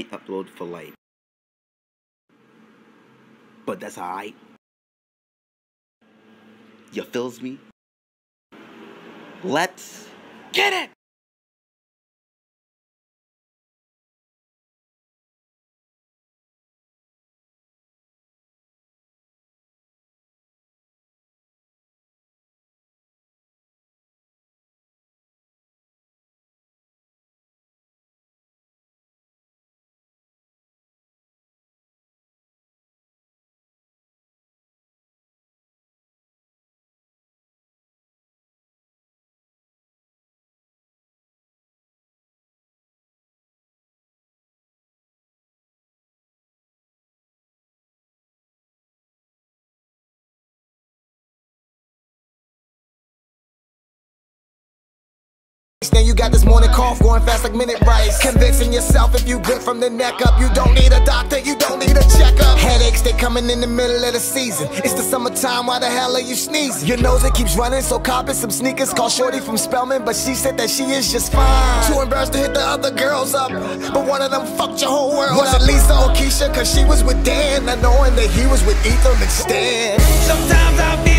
upload for light. But that's alright. You feels me? Let's get it! Now you got this morning cough going fast like minute rice. Convincing yourself if you good from the neck up. You don't need a doctor, you don't need a checkup. Headaches, they coming in the middle of the season. It's the summertime, why the hell are you sneezing? Your nose, it keeps running, so cop it some sneakers. Call Shorty from Spelman, but she said that she is just fine. Too embarrassed to hit the other girls up. But one of them fucked your whole world. Was it Lisa or Keisha? Cause she was with Dan, not knowing that he was with Ethan and Stan. Sometimes I feel